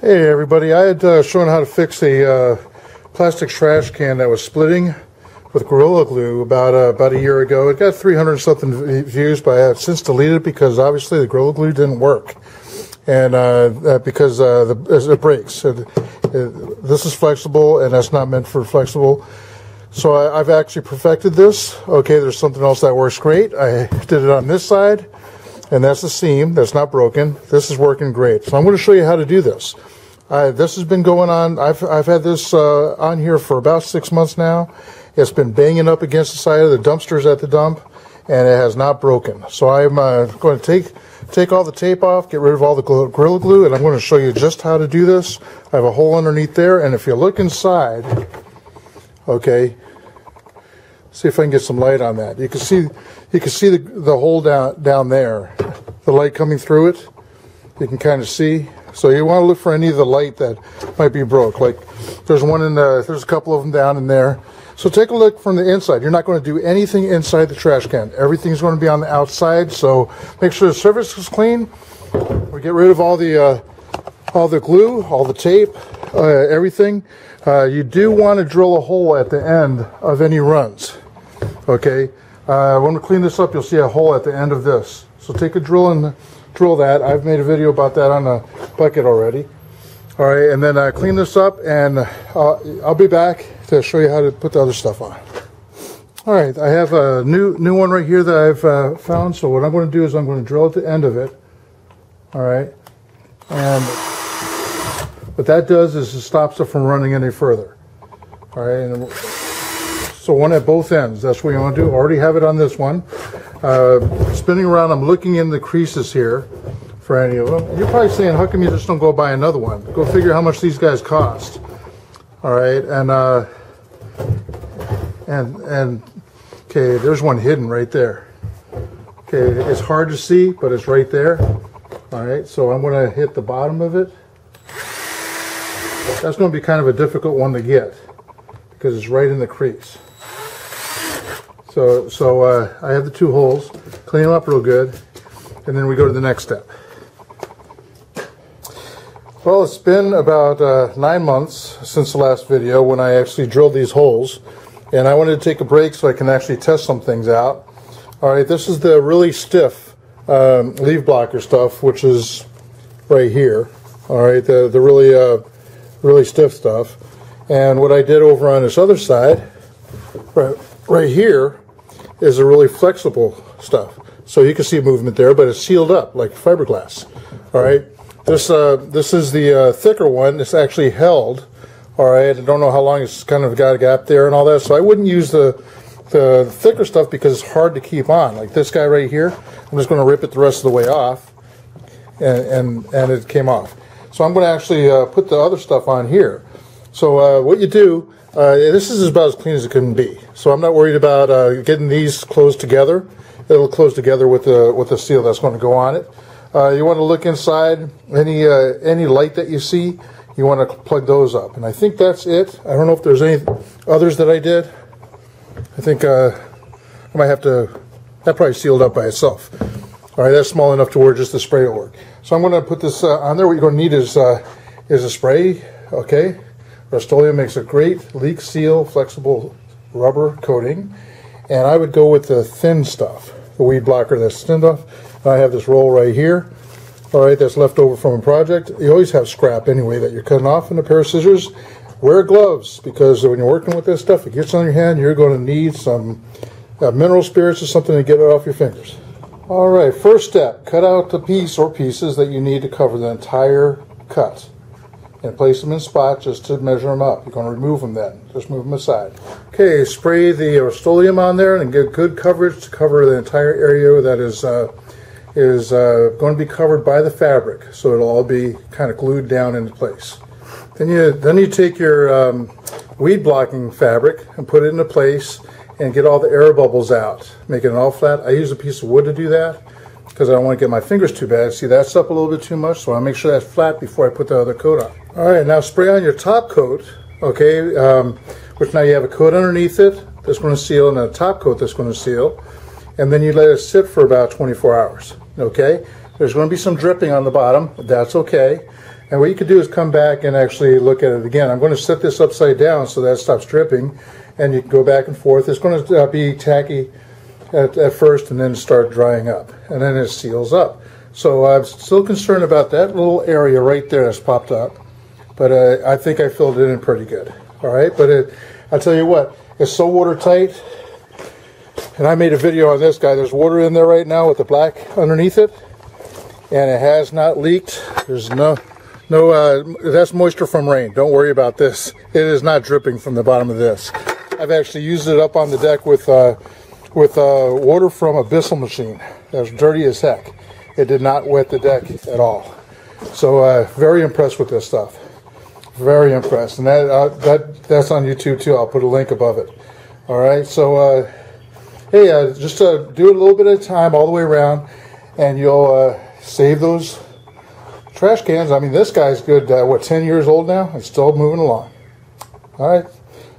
Hey everybody, I had uh, shown how to fix a uh, plastic trash can that was splitting with Gorilla Glue about uh, about a year ago. It got 300 something views, but I have since deleted it because obviously the Gorilla Glue didn't work, and uh, because uh, the, it breaks. It, it, this is flexible, and that's not meant for flexible. So I, have actually perfected this. Okay, there's something else that works great. I did it on this side, and that's the seam. That's not broken. This is working great. So I'm going to show you how to do this. Uh, this has been going on. I've, I've had this uh, on here for about six months now. It's been banging up against the side of the dumpsters at the dump, and it has not broken. So I'm uh, going to take take all the tape off, get rid of all the Gorilla Glue, and I'm going to show you just how to do this. I have a hole underneath there, and if you look inside, okay, see if I can get some light on that. You can see you can see the, the hole down down there, the light coming through it. You can kind of see so you want to look for any of the light that might be broke. Like there's one in the, there's a couple of them down in there. So take a look from the inside. You're not going to do anything inside the trash can. Everything's going to be on the outside. So make sure the surface is clean. We get rid of all the, uh, all the glue, all the tape, uh, everything. Uh, you do want to drill a hole at the end of any runs. Okay. Uh, when we clean this up, you'll see a hole at the end of this. So take a drill and drill that. I've made a video about that on a bucket already. All right, and then uh, clean this up, and uh, I'll be back to show you how to put the other stuff on. All right, I have a new new one right here that I've uh, found. So what I'm going to do is I'm going to drill at the end of it. All right, and what that does is it stops it from running any further. All right, and so one at both ends. That's what you want to do. Already have it on this one. Uh, spinning around, I'm looking in the creases here for any of them. You're probably saying, how come you just don't go buy another one? Go figure how much these guys cost. All right, and uh, and and okay, there's one hidden right there. Okay, it's hard to see, but it's right there. All right, so I'm going to hit the bottom of it. That's going to be kind of a difficult one to get because it's right in the crease. So, so uh, I have the two holes, clean them up real good, and then we go to the next step. Well, it's been about uh, nine months since the last video when I actually drilled these holes, and I wanted to take a break so I can actually test some things out. All right, this is the really stiff um, leaf blocker stuff, which is right here. All right, the, the really, uh, really stiff stuff. And what I did over on this other side, right, right here, is a really flexible stuff. So you can see movement there, but it's sealed up like fiberglass. All right. This uh, this is the uh, thicker one. It's actually held. All right. I don't know how long it's kind of got a gap there and all that. So I wouldn't use the the thicker stuff because it's hard to keep on. Like this guy right here, I'm just going to rip it the rest of the way off, and and and it came off. So I'm going to actually uh, put the other stuff on here. So uh, what you do uh, this is about as clean as it can be. So I'm not worried about uh, getting these closed together. It'll close together with the with the seal that's going to go on it. You want to look inside. Any any light that you see, you want to plug those up. And I think that's it. I don't know if there's any others that I did. I think I might have to. That probably sealed up by itself. All right, that's small enough to where just the spray will work. So I'm going to put this uh, on there. What you're going to need is is a spray. Okay. Rust-Oleum makes a great leak seal flexible rubber coating. And I would go with the thin stuff, the weed blocker that's thin enough. I have this roll right here. All right, that's left over from a project. You always have scrap anyway that you're cutting off in a pair of scissors. Wear gloves because when you're working with this stuff, it gets on your hand, you're going to need some uh, mineral spirits or something to get it off your fingers. All right, first step, cut out the piece or pieces that you need to cover the entire cut and place them in spots just to measure them up. You're going to remove them then. Just move them aside. Okay, spray the Rust-Oleum on there and get good coverage to cover the entire area that is uh, is uh, going to be covered by the fabric, so it'll all be kind of glued down into place. Then you then you take your um, weed blocking fabric and put it into place and get all the air bubbles out, making it all flat. I use a piece of wood to do that because I don't want to get my fingers too bad. See, that's up a little bit too much, so I make sure that's flat before I put the other coat on. All right, now spray on your top coat, okay, um, which now you have a coat underneath it that's going to seal and a top coat that's going to seal, and then you let it sit for about 24 hours, okay? There's going to be some dripping on the bottom, that's okay. And what you could do is come back and actually look at it again. I'm going to set this upside down so that stops dripping, and you can go back and forth. It's going to uh, be tacky at, at first and then start drying up, and then it seals up. So I'm still concerned about that little area right there that's popped up, but uh, I think I filled it in pretty good. All right, but it, I'll tell you what, it's so watertight, and I made a video on this guy. There's water in there right now with the black underneath it, and it has not leaked. There's no no, uh, that's moisture from rain. Don't worry about this. It is not dripping from the bottom of this. I've actually used it up on the deck with uh, with uh, water from a Bissell machine. That's dirty as heck. It did not wet the deck at all. So uh, very impressed with this stuff. Very impressed, and that uh, that that's on YouTube too. I'll put a link above it. All right. So uh, hey, just do a little bit a time, all the way around, and you'll save those trash cans. I mean, this guy's good. Uh, what, 10 years old now? It's still moving along. All right.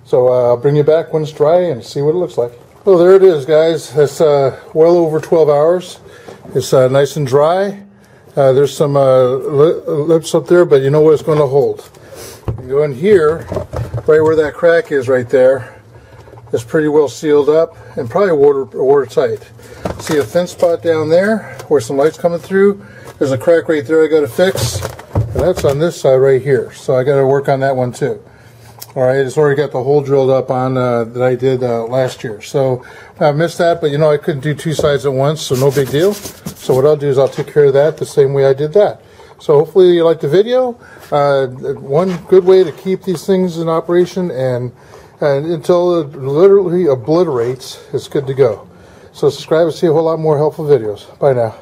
So uh, I'll bring you back when it's dry and see what it looks like. Well, there it is, guys. It's uh, well over 12 hours. It's uh, nice and dry. Uh, there's some uh, li lips up there, but you know what it's going to hold. You go in here, right where that crack is right there. It's pretty well sealed up and probably water watertight. See a thin spot down there where some light's coming through. There's a crack right there I got to fix. And that's on this side right here. So I got to work on that one too. All right, it's already got the hole drilled up on uh, that I did uh, last year. So I missed that, but you know I couldn't do two sides at once, so no big deal. So what I'll do is I'll take care of that the same way I did that. So hopefully you liked the video. Uh, one good way to keep these things in operation and, and until it literally obliterates, it's good to go. So subscribe and see a whole lot more helpful videos. Bye now.